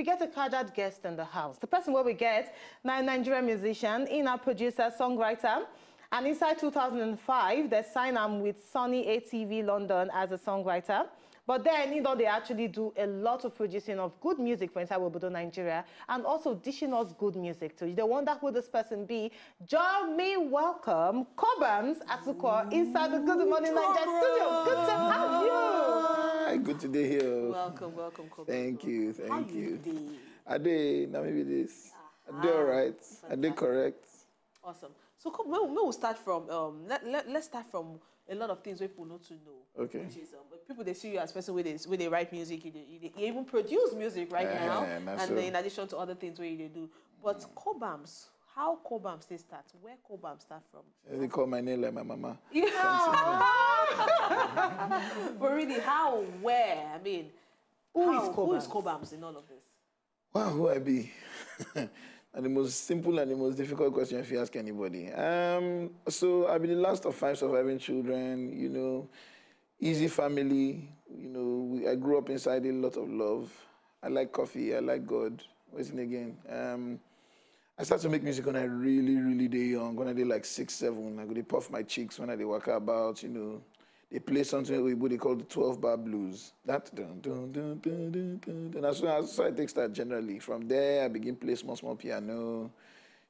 We get a carded guest in the house. The person where we get, now Nigerian musician, in-our producer, songwriter, and inside 2005, they signed him with Sony ATV London as a songwriter. But then, you know, they actually do a lot of producing of good music for inside Wobodo, Nigeria, and also dishing us good music too. They wonder who this person be. Join me welcome Cobhams Asuquo inside the Good Morning Nigeria studio. Good to have you. Hi, good to be here. Welcome, welcome, Cobhams. Thank you, thank How you. you I did, now maybe this. I did all right. I did correct. Awesome. So come, we'll, we'll start from, um, let, let, let's start from a lot of things where people need to know. Okay. Which is, um, people, they see you as person where they, where they write music, you, you, you even produce music right Yeah, now, that's and so. in addition to other things where you they do. But Cobhams, how Cobhams they start? Where Cobhams start from? They call my name like my mama. but really, how, where? I mean, Who how, is who is? Cobhams in all of this? Wow, who I be? and the most simple and the most difficult question if you ask anybody. Um, so I've been the last of five surviving children, you know, easy family, you know, we, I grew up inside a lot of love. I like coffee, I like God. It again? Um, I started to make music when I really, really day young. When I did like six, seven, I they puff my cheeks when I did walk about, you know. They play something we they call the 12 bar blues. That dun, dun, dun, dun, dun, dun, dun. As soon as I take start generally. From there I begin play small, small piano.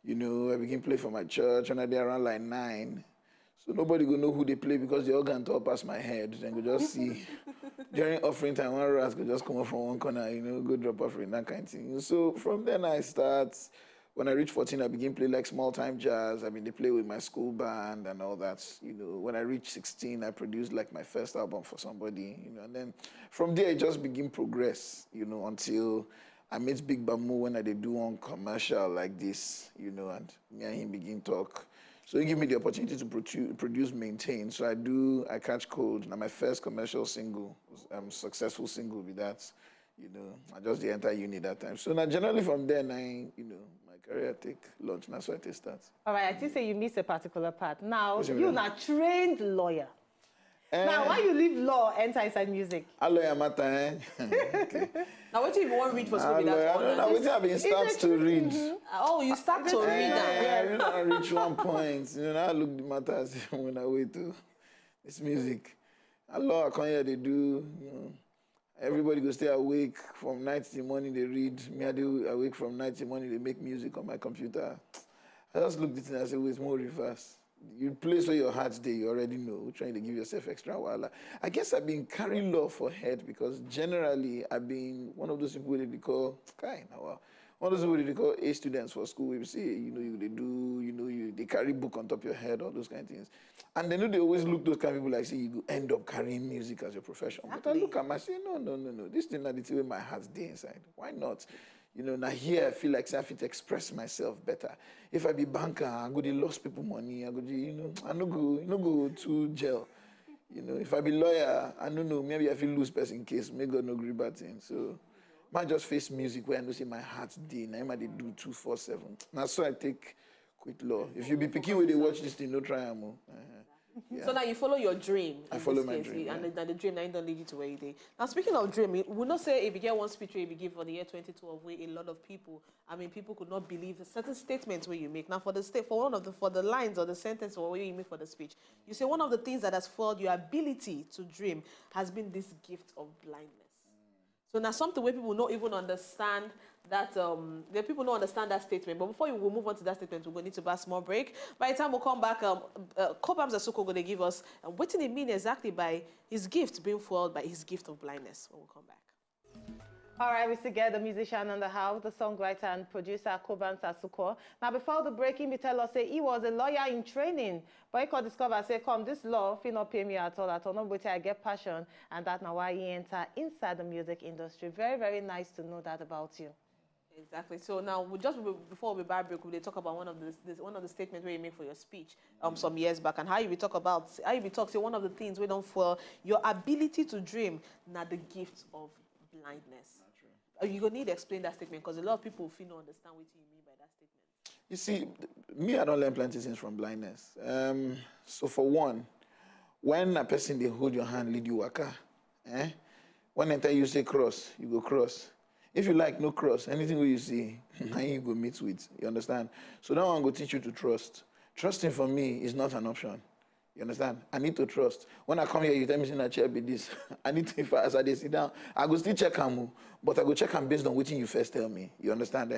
You know, I begin play for my church when I did around like nine. So nobody go know who they play because the organ top past my head. Then go just see. During offering time, one ras go just come up from one corner, you know, go drop offering, that kind of thing. So from then I start. When I reach 14, I begin play like small time jazz. I mean, they play with my school band and all that. You know, when I reach 16, I produced like my first album for somebody. You know, and then from there, I just begin progress. You know, until I met Big Bamu when I did do one commercial like this. You know, and me and him begin talk. So he give me the opportunity to produ- produce, maintain. So I do, I catch cold. Now my first commercial single, um, successful single with that. You know, I just the entire unit that time. So now generally from then, now, you know, career take launch. That's why I take start. All right, I think say you missed a particular part. Now, you're not trained lawyer. Now, Eh, why you leave law, enter inside music? Hello, Yamata, eh? okay. Now, what if you want to read for school I don't know. till I been start it to read. Oh, you start to read Yeah, now. I really want to reach one point. You know, now I look the matter as when I wait to this music. Allah, I come here, they do, you know. Everybody go stay awake from night till morning, they read. Me, I do awake from night till morning, they make music on my computer. I just look at it and I say, wait, more reverse. You place where your heart's there, you already know, trying to give yourself extra while. I guess I've been carrying law for head because generally I've been one of those people they call, kind of, one of those people they call A students for school. We say, you know, you they do, you know, you they carry book on top of your head, all those kind of things. And they know they always look those kind of people like, say, you end up carrying music as your profession. But I look at them, I say, no, no, no, no. This thing that it's where my heart's there inside. Why not? You know, now here I feel like say I fit express myself better. If I be banker, I go dey lost people money. I go, dey, you know, I no go, no go to jail. You know, if I be lawyer, I don't know, maybe I feel lose person case. May God no agree bad thing. So, might just face music where I know say my heart's dey. Now I dey do two four seven. Now so I take quit law. If you be picking where they watch this thing, no try am. oh. Uh-huh. So now you follow your dream. I follow my case, dream, And yeah. the, and the dream now don't lead you to where you did. Now speaking of dream, we will not say if you get one speech where you give for the year 2012 where a lot of people, I mean people could not believe the certain statements where you make. Now for the state for one of the for the lines or the sentence or where you make for the speech, you say one of the things that has fueled your ability to dream has been this gift of blindness. So now something where people don't even understand that um people don't understand that statement. But before you will move on to that statement, we're going to need to a small break. By the time we come back, um uh, Cobhams Asuquo going to give us uh, what did it mean exactly by his gift being fueled by his gift of blindness when we come back. All right, we still get the musician in the house, the songwriter and producer Cobhams Asuquo. Now, before the break, he tell us say he was a lawyer in training, but he could discover say, come, this law fit not pay me at all, at all. No, but I get passion, and that now why he enter inside the music industry. Very, very nice to know that about you. Exactly. So now, we just before we break, we talk about one of the this, one of the statements where you make for your speech um some years back, and how you talk about how you be talk say one of the things we don't for your ability to dream, not the gift of blindness. Uh, You gonna need to explain that statement because a lot of people feel not understand what you mean by that statement. You see, me, I don't learn plenty things from blindness. Um, so for one, when a person they hold your hand, lead you waka, eh? When I tell you say cross, you go cross. If you like, no cross. Anything you see, now you go meet with. You understand? So that one go teach you to trust. Trusting for me is not an option. You understand? I need to trust. When I come here, you tell me, in a chair be this. I need to, if I, as I sit down, I go still check am, oh. but I go check am based on what you first tell me. You understand?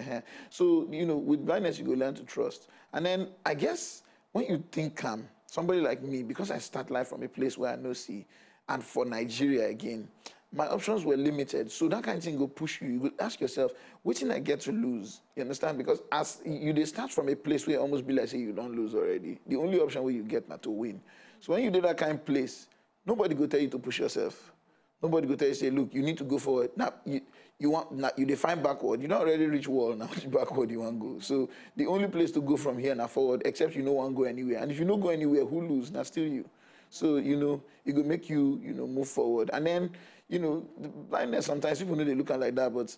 So, you know, with blindness, you go learn to trust. And then I guess when you think calm, somebody like me, because I start life from a place where I know see, and for Nigeria again, my options were limited. So that kind of thing go push you. You go ask yourself, which thing I get to lose? You understand? Because as you they start from a place where almost be like say you don't lose already. The only option where you get not to win. So when you do that kind of place, nobody go tell you to push yourself. Nobody go tell you say, look, you need to go forward. Now you, you want now you define backward. You don't already reach wall now. Which backward you want go? So the only place to go from here now forward, except you know want go anywhere. And if you don't go anywhere, who lose? Now still you. So you know it will make you you know move forward. And then you know, the blindness, sometimes people know they look at like that, but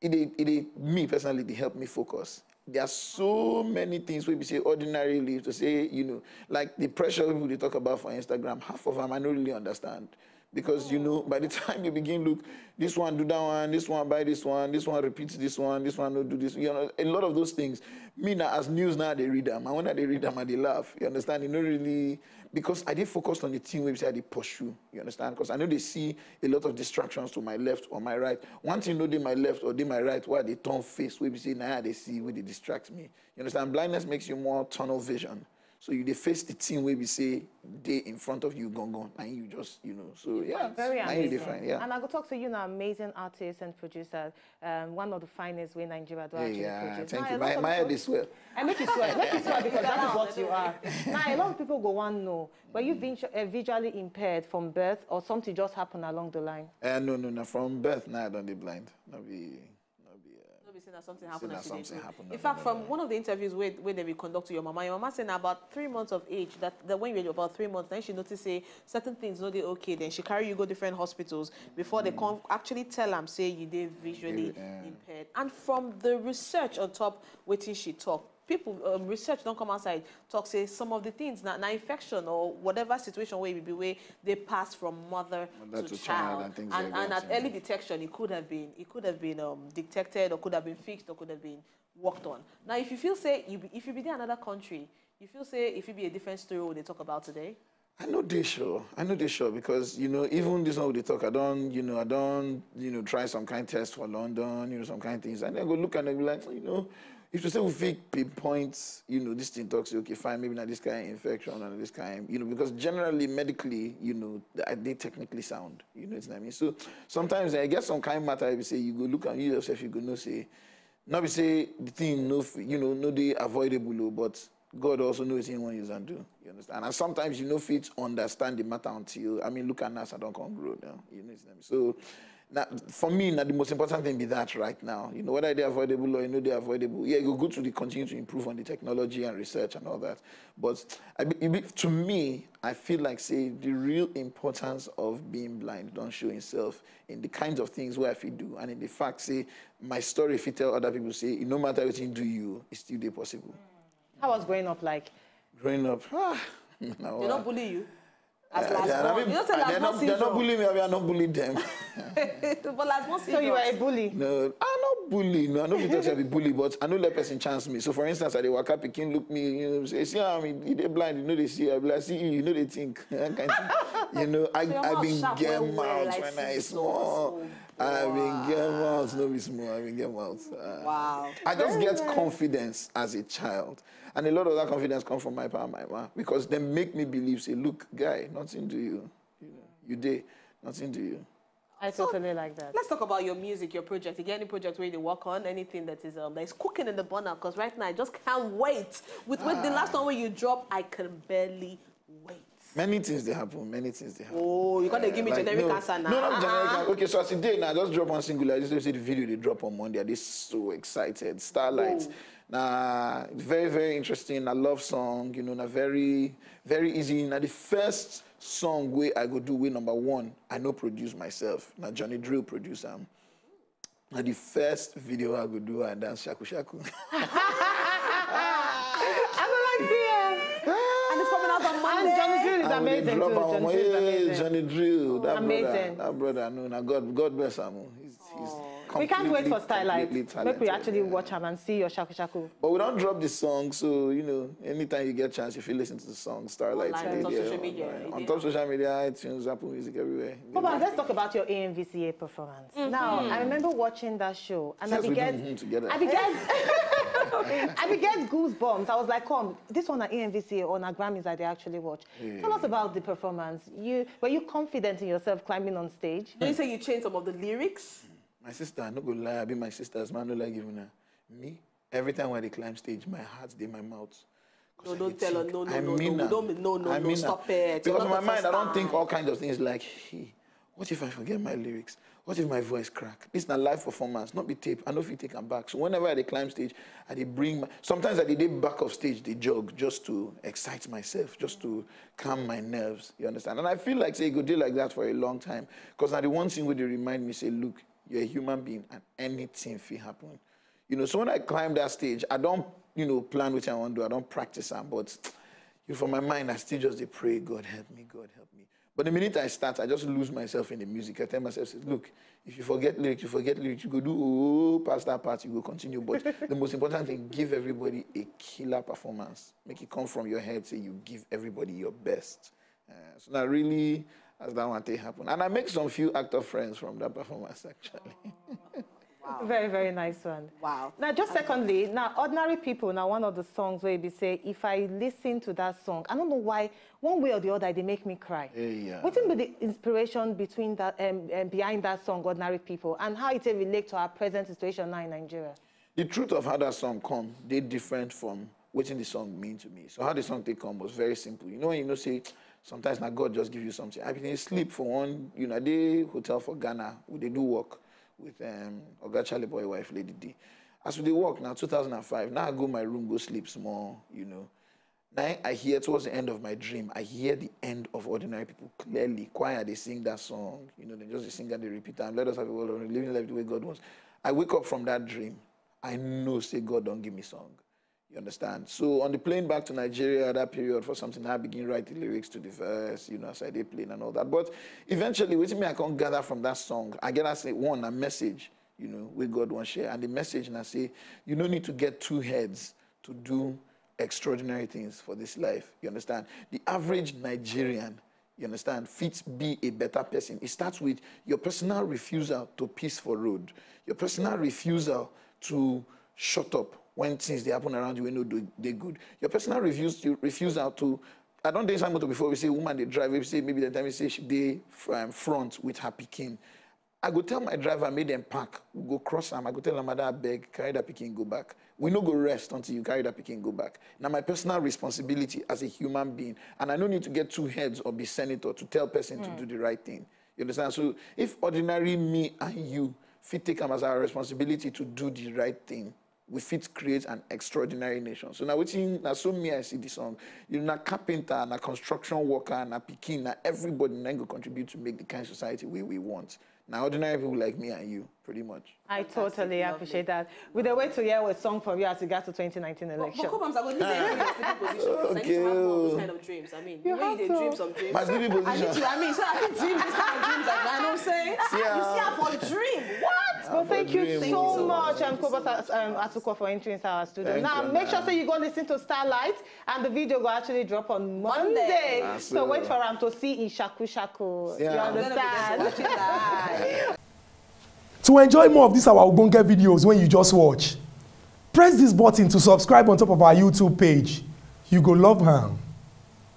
it, it, it, me personally, they help me focus. There are so many things we say ordinarily to say, you know, like the pressure people they talk about for Instagram, half of them I don't really understand. Because, you know, by the time you begin look, this one do that one, this one buy this one, this one repeats this one, this one don't do this. You know, a lot of those things. Me now, as news now, they read them. And when they read them, and they laugh. You understand? You know, really, because I did focus on the team I did pursue. You understand? Because I know they see a lot of distractions to my left or my right. One thing know they my left or they my right, where they turn face, where say, now they see, where they distract me. You understand? Blindness makes you more tunnel vision. So you they face the team where we say they in front of you gone gone and you just you know. So yeah very amazing. different yeah. And I go talk to you now amazing artist and producer um, one of the finest way Nigeria do actually yeah produce. thank now, you. my, my head is well I make it swear make it swear because that is what you are. Now a lot of people go want know were you visu- uh, visually impaired from birth or something just happened along the line? Uh, no no no from birth now I don't be blind. No be that something happened. that something happened, In fact, from one of the interviews where, where they will conduct to your mama, your mama said about three months of age, that, that when you were about three months, then she noticed say certain things no they okay. Then she carry you go different hospitals before they hmm. come actually tell them say you they visually Yeah. impaired. And from the research on top, waiting she talk. People um, research don't come outside talk say some of the things now, infection or whatever situation where it be where they pass from mother, Mother to, to child child, and and, and at yeah. early detection it could have been it could have been um, detected or could have been fixed or could have been worked on now if you feel say you be, if you be in another country you feel say if it be a different story what they talk about today I know they sure. I know they sure because you know even this one with the talk. I don't you know I don't you know try some kind of test for London. You know some kind of things. And then go look and they be like you know if you say we fake pinpoint you know this thing talks okay fine maybe not this kind of infection or this kind you know because generally medically you know they- uh, they technically sound. You know what I mean. So sometimes I get some kind of matter. You say you go look at you yourself you go no say. Not be say the thing no you know no they avoidable oh, but God also knows in one use and do. You understand? And sometimes you know fit understand the matter until I mean look at us I don't come grow now. You know what I mean? So now, for me, now the most important thing be that right now. You know, whether they're avoidable or you know they're avoidable. Yeah, you go to the continue to improve on the technology and research and all that. But I, it be- to me, I feel like say the real importance of being blind don't show itself in the kinds of things where if you do and in the fact say my story if you tell other people say no matter what you do you, it's still there possible. how was growing up like Growing up, ah, now, they don't bully you as last they are born not- you know say and last they're not, they're not bullying me, I mean, I'm not bullying them. but last born so you were a bully No, I'm not bully. No, I know people say I be bully, but I know let person chance me. So for instance, I dey waka pikin look me, you know, say, see how me, you dey blind, you know they see, I be like, see you, you know they think. That kind of thing. you know, I your I mouth been sharp get well, well, mouth like when I scissors. small. I been get mouth, no be small. I have been get mouth. Uh, wow I just get confidence as a child. And a lot of that confidence come from my pa and my ma because they make me believe, say, look, guy, nothing to you. You know, you did, nothing to you. I totally like that Let's talk about your music, your project. You get any project where you work on, anything that is um, that is cooking in the burner? Because right now I just can't wait. With, with the last one where you drop, I can barely wait. Many things they happen. Many things they happen. Oh, you gotta give me Like, generic no, answer now. No, not Uh-uh. generic answer. Okay, so as a day now, just drop one singular. I just see the video they drop on Monday. They so excited. Starlight. Whoa. Nah, very, very interesting. I love song, you know, na very, very easy. Now the first song where I go do way number one, I know produce myself. Now Johnny Drille produce am. Now the first video I go do I dance shaku shaku. I don't like seeing And it's coming out on and Monday. Johnny Drille is And when they amazing drop too am, Johnny Drille is hey, amazing Johnny Drille, that Amazing. brother, that brother, no, now God, God bless him. oh. He's, he's, We can't wait for completely, Starlight. completely Make we actually yeah. watch him and see your shaku shaku. But we don't drop the song, so you know, anytime you get chance, if you listen to the song, Starlight Online, on top Radio, social media, online, yeah. on top social media, iTunes, Apple Music, everywhere. Come on, let's talk about your AMVCA performance. Mm-hmm. Now, I remember watching that show, and Since I we began, do mm-hmm, together. I began, I began goosebumps. I was like, "Come, this one at AMVCA or na Grammys that they actually watch." Tell us about the performance. You were you confident in yourself climbing on stage? When you say you changed some of the lyrics, My sister, I no go lie, I be my sister's man, no like giving her. Me, every time when they climb stage, my heart's in my mouth. No, don't tell her, no, no, I no, no, mean we am. don't mean- no, no, I no, mean am. stop it. Because in my mind, I don't think all kinds of things like, hey, what if I forget my lyrics? What if my voice crack? This is not live performance, not be tape. I know if you take them back. So whenever I climb stage, I dey bring my, sometimes I dey back of stage, they jog just to excite myself, just to calm my nerves. You understand? And I feel like say you go do like that for a long time. Because now the one thing where they remind me, say, look, you're a human being and anything can happen. You know, so when I climb that stage, I don't, you know, plan what I want to do. I don't practice them, but you know, from my mind, I still just pray, God help me, God help me. But the minute I start, I just lose myself in the music. I tell myself, look, if you forget lyrics, you forget lyrics, you go do oh past that part, you go continue. But the most important thing, give everybody a killer performance. Make it come from your head, say you give everybody your best. Uh, so now really, as that one thing happen. And I make some few actor friends from that performance actually. Wow. Very, very nice one. wow. Now, just secondly, now ordinary people. Now, one of the songs where you be say, if I listen to that song, I don't know why, one way or the other, they make me cry. Yeah, yeah. What be the inspiration between that um, um, behind that song, ordinary people, and how it relate to our present situation now in Nigeria? the truth of how that song come, they different from what in the song mean to me. So how the song take come was very simple. You know when you know say sometimes now God just give you something. I been sleep for one, you know, they hotel for Ghana, we they do work with um Oga Charly Boy wife Lady D. As we dey work now, 2005, now I go my room, go sleep small, you know. Now I hear towards the end of my dream, I hear the end of Ordinary People clearly. Choir, they sing that song, you know, they just they sing and they repeat and let us have a world of living life the way God wants. I wake up from that dream. I know, say, God don't give me song. You understand? So on the plane back to Nigeria at that period for something, I begin writing lyrics to the verse, you know, as I did and all that. But eventually, with me, I can gather from that song. I get, I say, one, a message, you know, where God wants share. And the message, and I say, you don't need to get two heads to do extraordinary things for this life. You understand? The average Nigerian, you understand, fits be a better person. It starts with your personal refusal to peaceful road, your personal refusal to shut up when things they happen around you you do they good. Your personal refuse to refusal to I don't think motor before we say woman they drive, we say maybe the time we say she they um, front with her picking. I go tell my driver, make them park. We go cross them. I go tell them, mother, beg, carry that picking, go back. We no go rest until you carry that picking, go back. Now, my personal responsibility as a human being, and I no need to get two heads or be senator to tell person to do the right thing. You understand? So, if ordinary me and you fit take them as our responsibility to do the right thing, we fit create an extraordinary nation. So now wetin na so me I see the song. You know, na carpenter, na construction worker, na pikin, na everybody na go contribute to make the kind of society we we want. Now ordinary people like me and you, pretty much. I totally lovely. appreciate that. We the wait to hear a song from you as we get to 2019 election. but come on, I'm going to leave a ah. sleeping position. because I need to have more of those kind of dreams. I mean, You you know, you to. dream some dreams. My sleeping I need to, I mean, so I can dream this kind you so much, um, Kobos um, Asuko, for entering into our studio. Thank now, you, make sure so you go listen to Starlight, and the video will actually drop on Monday. Monday. So wait it. for him to see in Shaku. Yeah. You understand? To enjoy more of these our Ogbonge videos when you just watch, press this button to subscribe on top of our YouTube page. You go love am.